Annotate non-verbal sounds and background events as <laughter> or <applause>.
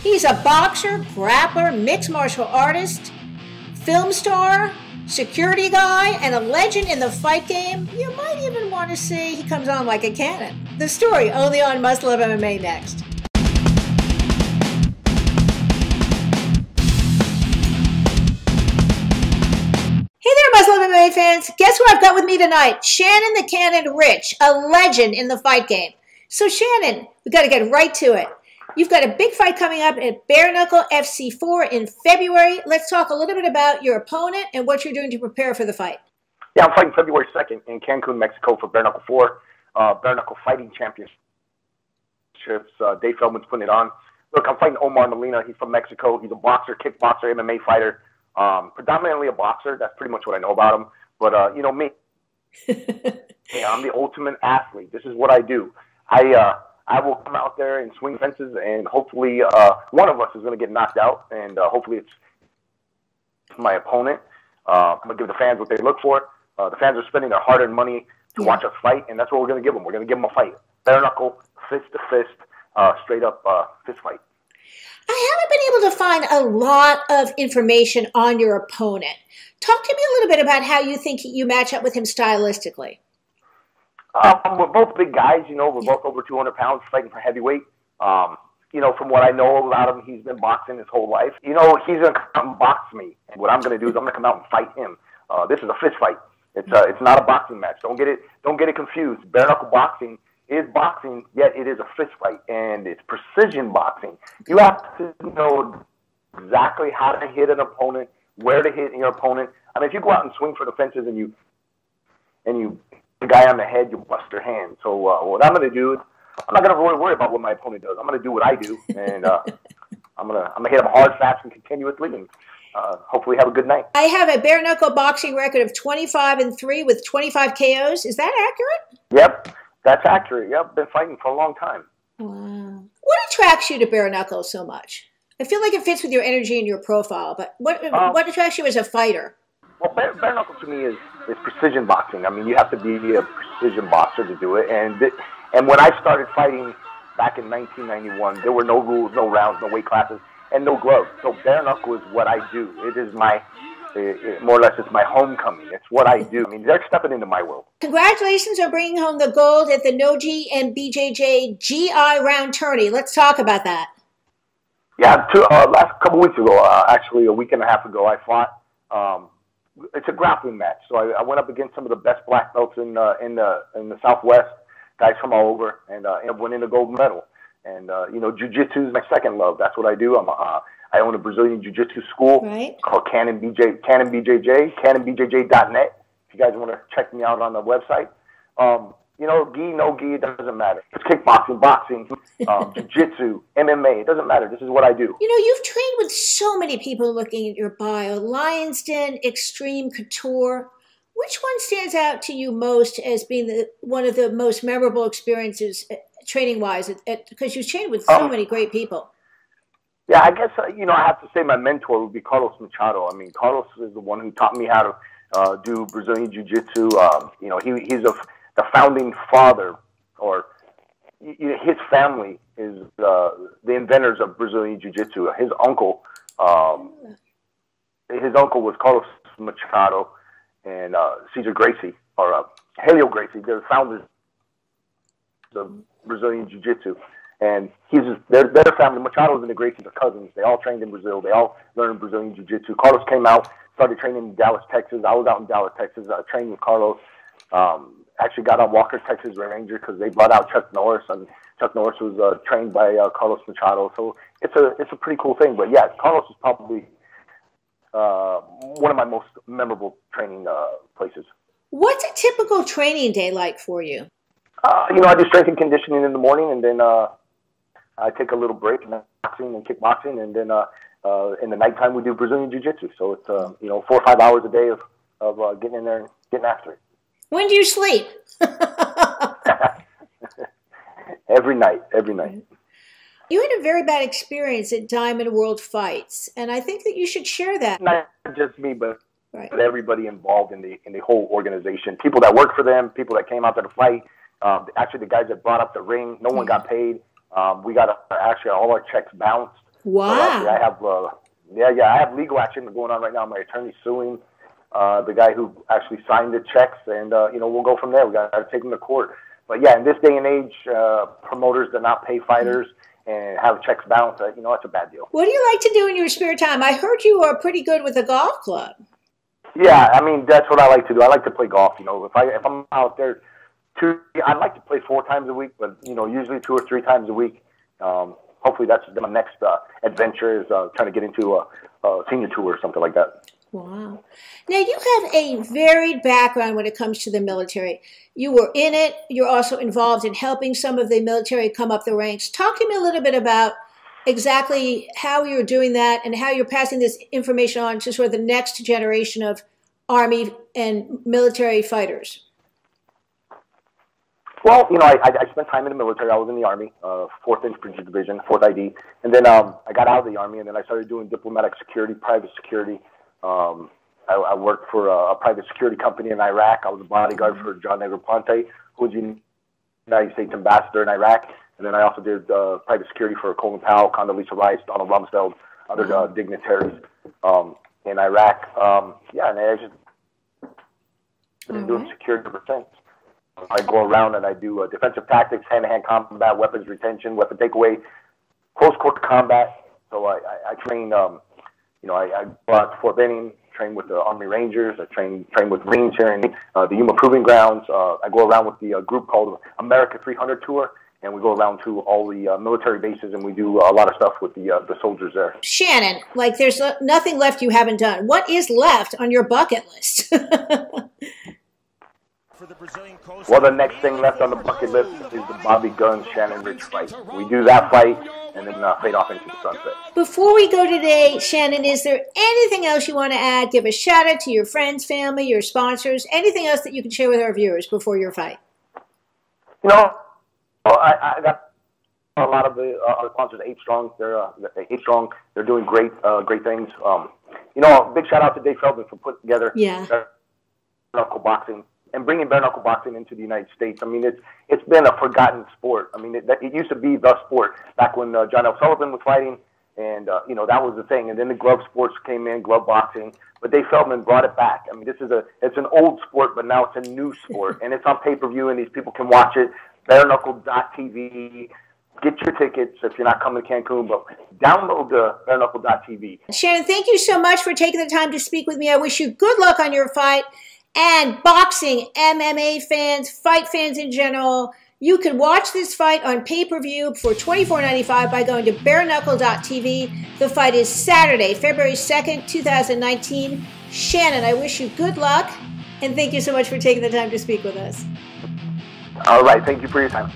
He's a boxer, grappler, mixed martial artist, film star, security guy, and a legend in the fight game. You might even want to see he comes on like a cannon. The story only on Must Love MMA next. MMA fans. Guess who I've got with me tonight? Shannon the Cannon Ritch, a legend in the fight game. So, Shannon, we got to get right to it. You've got a big fight coming up at Bare Knuckle FC4 in February. Let's talk a little bit about your opponent and what you're doing to prepare for the fight. Yeah, I'm fighting February 2nd in Cancun, Mexico for Bare Knuckle 4, uh, Bare Knuckle Fighting Championships. Uh, Dave Feldman's putting it on. Look, I'm fighting Omar Molina. He's from Mexico. He's a boxer, kickboxer, MMA fighter. Um, predominantly a boxer. That's pretty much what I know about him. But, uh, you know, me, <laughs> yeah, I'm the ultimate athlete. This is what I do. I, uh, I will come out there and swing fences, and hopefully uh, one of us is going to get knocked out, and uh, hopefully it's my opponent. Uh, I'm going to give the fans what they look for. Uh, the fans are spending their hard-earned money to yeah. watch us fight, and that's what we're going to give them. We're going to give them a fight, bare knuckle, fist to fist, uh, straight up uh, fist fight. I haven't been able to find a lot of information on your opponent. Talk to me a little bit about how you think you match up with him stylistically. Um, we're both big guys, you know. We're both over 200 pounds, fighting for heavyweight. Um, you know, from what I know about him, he's been boxing his whole life. You know, he's gonna come box me, and what I'm gonna do is I'm gonna come out and fight him. Uh, this is a fist fight. It's uh, it's not a boxing match. Don't get it don't get it confused. Bare knuckle boxing is boxing, yet it is a fist fight, and it's precision boxing. You have to know exactly how to hit an opponent, where to hit your opponent. I mean, if you go out and swing for the fences and you and you the guy on the head, you bust their hand. So uh, what I'm going to do is I'm not going to really worry about what my opponent does. I'm going to do what I do, and uh, <laughs> I'm going to I'm going to hit him hard, fast, and continuously, and uh, hopefully have a good night. I have a bare knuckle boxing record of 25 and three with 25 KOs. Is that accurate? Yep, that's accurate. Yep, been fighting for a long time. Wow. What attracts you to bare knuckle so much? I feel like it fits with your energy and your profile, but what um, what attracts you as a fighter? Well, bare, bare knuckle to me is is precision boxing. I mean, you have to be a precision boxer to do it. And th- and when I started fighting back in 1991, there were no rules, no rounds, no weight classes, and no gloves. So bare knuckle is what I do. It is my it, it, more or less it's my homecoming. It's what I do. I mean, they're stepping into my world. Congratulations on bringing home the gold at the Nogi and BJJ GI round tourney. Let's talk about that. Yeah, two, uh, last couple weeks ago, uh, actually a week and a half ago, I fought um, it's a grappling match. So I, I went up against some of the best black belts in uh, in the in the Southwest, guys from all over, and uh, and winning the gold medal. And uh, you know, jujitsu is my second love. That's what I do. I'm uh, I own a Brazilian jiu-jitsu school right. called Cannon BJ Cannon BJJ CannonBJJ.net. If you guys want to check me out on the website. Um, you know, gi, no gi, it doesn't matter. It's kickboxing, boxing, um, <laughs> jiu-jitsu, MMA. It doesn't matter. This is what I do. You know, you've trained with so many people looking at your bio. Lions Den, Extreme Couture. Which one stands out to you most as being the, one of the most memorable experiences uh, training-wise? Because you've trained with so um, many great people. Yeah, I guess, uh, you know, I have to say my mentor would be Carlos Machado. I mean, Carlos is the one who taught me how to uh, do Brazilian Jiu-Jitsu. Um, you know, he, he's a the founding father or his family is uh, the inventors of Brazilian Jiu-Jitsu. His uncle, um, his uncle was Carlos Machado and uh, Cesar Gracie, or uh, Helio Gracie. They're the founders of Brazilian Jiu-Jitsu, and he's their their family. Machado's and the Gracies are cousins. They all trained in Brazil. They all learned Brazilian Jiu-Jitsu. Carlos came out, started training in Dallas, Texas. I was out in Dallas, Texas, uh, training with Carlos. Um, actually got on Walker Texas Ranger because they brought out Chuck Norris, and Chuck Norris was uh, trained by uh, Carlos Machado. So it's a it's a pretty cool thing. But yeah, Carlos is probably uh, one of my most memorable training uh, places. What's a typical training day like for you? Uh, you know, I do strength and conditioning in the morning, and then uh, I take a little break and boxing and kickboxing, and then uh, uh, in the nighttime we do Brazilian jiu-jitsu. So it's uh, you know four or five hours a day of of uh, getting in there and getting after it. When do you sleep? <laughs> every night, every night. You had a very bad experience at Diamond World Fights, and I think that you should share that. Not just me, but, right. but everybody involved in the in the whole organization. People that work for them, people that came out to the fight. Um, actually, the guys that brought up the ring, no one got paid. Um, we got uh, actually all our checks bounced. Wow. So, I have, uh, yeah, yeah, I have legal action going on right now. My attorney's suing uh, the guy who actually signed the checks, and uh, you know we'll go from there. We got to take him to court. But yeah, in this day and age, uh, promoters do not pay fighters and have checks bounced. Uh, you know that's a bad deal. What do you like to do in your spare time? I heard you are pretty good with a golf club. Yeah, I mean that's what I like to do. I like to play golf. You know, if I if I'm out there, two I like to play four times a week, but you know usually two or three times a week. Um, hopefully that's my next uh, adventure is uh, trying to get into a, a senior tour or something like that. Wow. Now you have a varied background when it comes to the military. You were in it. You're also involved in helping some of the military come up the ranks. Talk to me a little bit about exactly how you're doing that and how you're passing this information on to sort of the next generation of Army and military fighters. Well, you know, I, I spent time in the military. I was in the Army, uh, 4th Infantry Division, 4th ID. And then um, I got out of the Army, and then I started doing diplomatic security, private security. Um, I, I worked for a, a private security company in Iraq. I was a bodyguard for John Negroponte, who was the United States ambassador in Iraq. And then I also did uh, private security for Colin Powell, Condoleezza Rice, Donald Rumsfeld, other uh, dignitaries um, in Iraq. Um, yeah, and I just been mm-hmm. doing security ever since. I go around and I do uh, defensive tactics, hand-to-hand combat, weapons retention, weapon takeaway, close quarter combat. So I, I, I train, um, you know, I, I go out to Fort Benning, trained with the Army Rangers. I trained train with Marines here in uh, the Yuma Proving Grounds. Uh, I go around with the uh, group called America 300 Tour, and we go around to all the uh, military bases and we do a lot of stuff with the uh, the soldiers there. Shannon, like there's nothing left you haven't done. What is left on your bucket list? <laughs> Well, the next thing left on the bucket list is the Bobby Gunn Shannon Ritch fight. We do that fight and then uh, fade off into the sunset. Before we go today, Shannon, is there anything else you want to add? Give a shout out to your friends, family, your sponsors, anything else that you can share with our viewers before your fight? You know, well, I, I got a lot of the uh, sponsors, Eight Strong. They're uh, Eight Strong. They're doing great, uh, great things. Um, you know, big shout out to Dave Feldman for putting together yeah. knuckle boxing and bringing bare knuckle boxing into the United States. I mean, it's it's been a forgotten sport. I mean, it, it used to be the sport back when uh, John L. Sullivan was fighting, and uh, you know that was the thing. And then the glove sports came in, glove boxing. But Dave Feldman brought it back. I mean, this is a it's an old sport, but now it's a new sport, and it's on pay per view, and these people can watch it. Bare Knuckle.tv. Get your tickets if you're not coming to Cancun, but download the Bare Knuckle.tv. Shannon, thank you so much for taking the time to speak with me. I wish you good luck on your fight and boxing, MMA fans, fight fans in general. You can watch this fight on pay per view for $24.95 by going to bareknuckle.tv. The fight is Saturday, February 2nd, 2019. Shannon, I wish you good luck and thank you so much for taking the time to speak with us. All right. Thank you for your time.